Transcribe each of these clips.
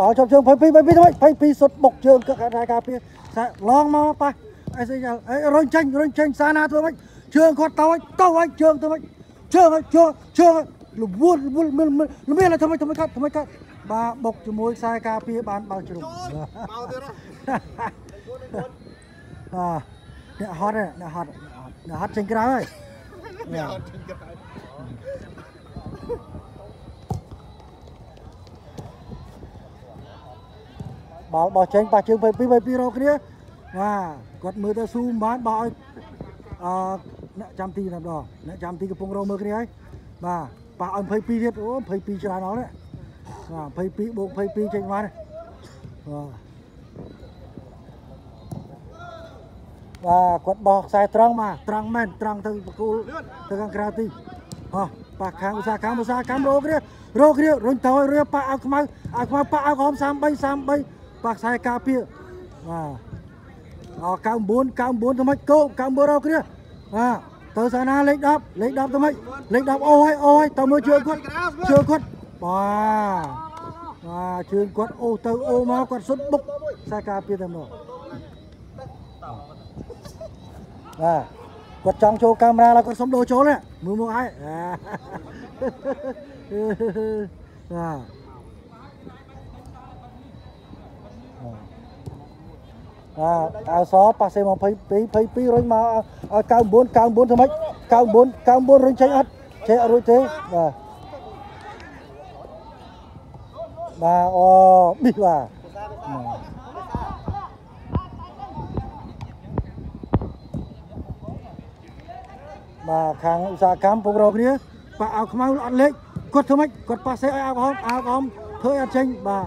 បោជប់ជើងភ័យពីភ័យពីទៅភ័យពីសុតបុកជើងកឹកតែការពារសាឡងមកប៉ះអីស្អីអីរញចេញរញចេញសាណាធ្វើម៉េចជើងគាត់ទៅវិញទៅវិញជើងទៅវិញជើងជើងជើងលវលវលលមានធ្វើម៉េចធ្វើម៉េចកាត់ធ្វើម៉េចកាត់បាទបុកជាមួយខ្សែការពារបានបោជ្រុំមកទៀតបាទអ្នកហត់អ្នកហត់អ្នកហត់ចេញក្រៅហើយអ្នកហត់ចេញក្រៅ បាល់បោះចេញប៉ះជើង22 22រកគ្នាបាទគាត់មើលទៅស៊ូមិនបានបោះឲ្យអឺអ្នកចាំទីតែម្ដងអ្នកចាំទីកំពុងរកមើលគ្នាហើយបាទប៉ះឲ្យ22ទៀតអូ22ច្រើនអស់នេះបាទ22បូក22ចេញបានបាទបាទគាត់បោះខ្សែត្រង់មកត្រង់មែនត្រង់ទៅប្រគូលទៅខាងក្រៅទីអោះប៉ះខាងឧស្សាហកម្មឧស្សាហកម្មរកគ្នារកគ្នារុញទៅឲ្យរឿប៉ះឲ្យខ្មៅឲ្យខ្មៅប៉ះឲ្យក្រហម33 33 ប៉ះខ្សែការពារបាទអ94 94ទៅម៉េចគោ94រោគ្រាបាទទៅសាណាលេខ10លេខ10ទៅម៉េចលេខ10អូហើយអូហើយតើមើលជើងគាត់ជើងគាត់បាទបាទជើងគាត់អូទៅអូមកគាត់សុទ្ធបុកខ្សែការពារតែម្ដងបាទគាត់ចង់ចូលកាមេរ៉ាឡើយគាត់សុំដូរចូលមើលមកហើយបាទ បាទអាវសប៉ាសេ22 22រុញមកឲ្យ99 99ធ្វើម៉េច99 99រុញចេញអត់ចេះអត់រួចទេបាទបាទអូប៊ីបាទបាទខាងឧស្សាហកម្មពុករកគ្នាប៉ះអាវខ្មៅអត់លេខគាត់ធ្វើម៉េចគាត់ប៉ះសេឲ្យអាវក្រហមអាវក្រហមធ្វើឲ្យអត់ចេញបាទ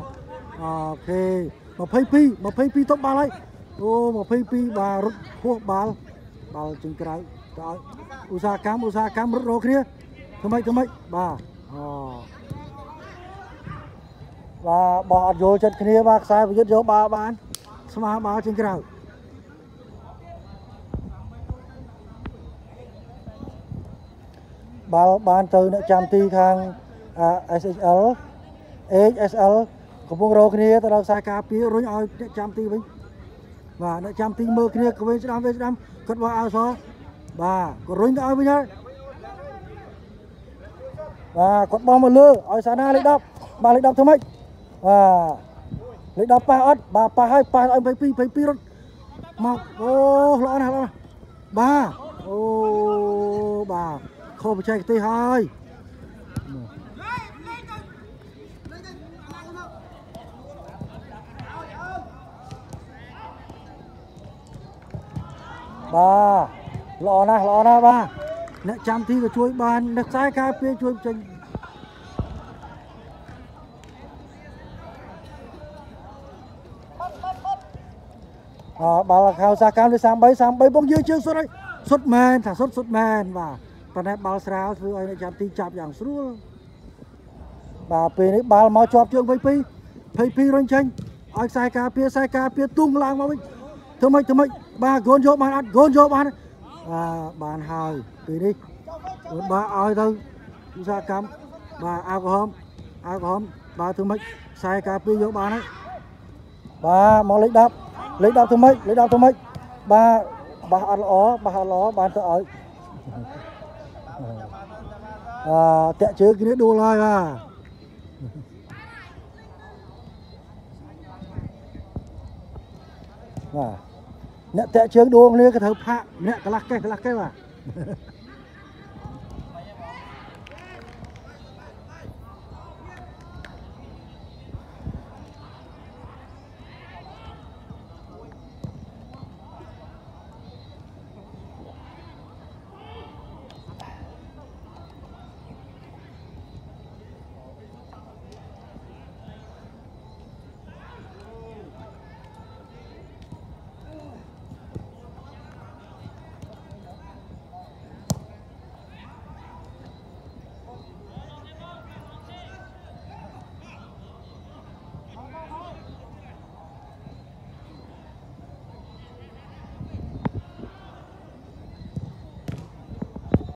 អូខេ22 22តុបបាល់ហើយ អូ22បាទរត់ហួសបាល់បាល់ជើងក្រៅទៅឲ្យឧស្សាហកម្មឧស្សាហកម្មរត់រកគ្នាធ្វើម៉េចធ្វើម៉េចបាទអូបាទបោះអត់យល់ចិត្តគ្នាបាទខ្សែប្រយុទ្ធយកបាល់បាន ស្មើបាល់ជើងក្រៅបាល់បានទៅអ្នកចាំទីខាងអា SHL HSL កំពុងរកគ្នាទៅដល់ខ្សែការពាររុញឲ្យអ្នកចាំទីវិញ បាទអ្នកចាំទីមើលគ្នាក៏វិញស្ដាំវិញស្ដាំគាត់បោះអោសបាទក៏រុញទៅឲ្យវិញហើយបាទគាត់បោះមកលើឲ្យសាណាលេខ10បាទលេខ10ធ្វើម៉េចបាទលេខ10ប៉ះអត់បាទប៉ះហើយប៉ះឲ្យ22 22រត់មកអូល្អណាស់ល្អណាស់បាទអូបាទខុសបច្ចេកទេសហើយ បាទល្អណាស់ល្អណាស់បាទអ្នកចាំទីក៏ជួយបានអ្នកខ្សែការពារជួយចេញអបាល់ខៅសាកម្មលើ33 33បងយើងជើងសុទ្ធហើយសុទ្ធមែនថាសុទ្ធសុទ្ធមែនបាទប៉ុន្តែបាល់ស្រាលធ្វើឲ្យអ្នកចាំទីចាប់យ៉ាងស្រួលបាទពេលនេះបាល់មកជាប់ជើង22 22រុញចេញឲ្យខ្សែការពារខ្សែការពារទុំឡើងមកវិញធ្វើម៉េចធ្វើម៉េច បាទកូនយកបានអត់កូនយកបានបាទបានហើយពេលនេះបាទឲ្យទៅឧស្សាហកម្មបាទអាវក្រហមអាវក្រហមបាទធ្វើម៉េចខ្សែការពារ យកបានហើយបាទមកលេខ10លេខ10ធ្វើម៉េចលេខ10ធ្វើម៉េចបាទបោះអត់ល្អបោះអត់ល្អបានទៅឲ្យអឺតាក់ជើងគ្នាដួលហើយបាទបាទអ្នកតាក់ជើងដួលគ្នាក៏ត្រូវផាក់ម្នាក់កន្លះកេះកន្លះកេះបាទ